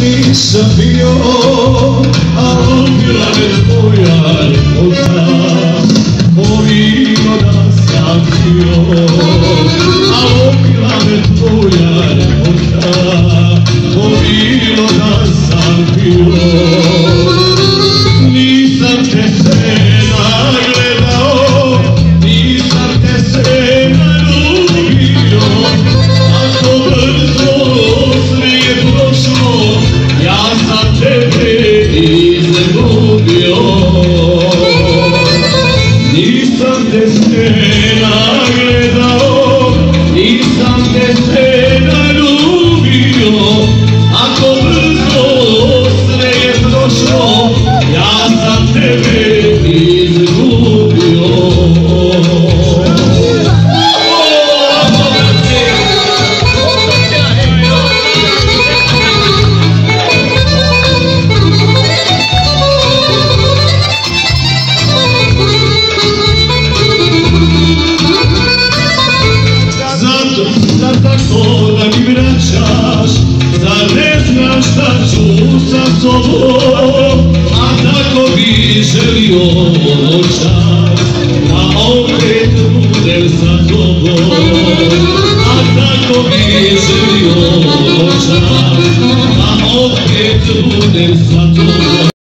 nisam bio, a ubila me tvoja ljepota. Povino da sam bio, a ubila me tvoja ljepota. Povino da sam bio, te nagledao, nisam te se naljubio, ako brzo sve je prošlo, ja sam tebe izgubio. Tako da mi vraćaš, zar ne znaš šta ću sa sobom, a tako bi želio očas, da opet budem sa tobom,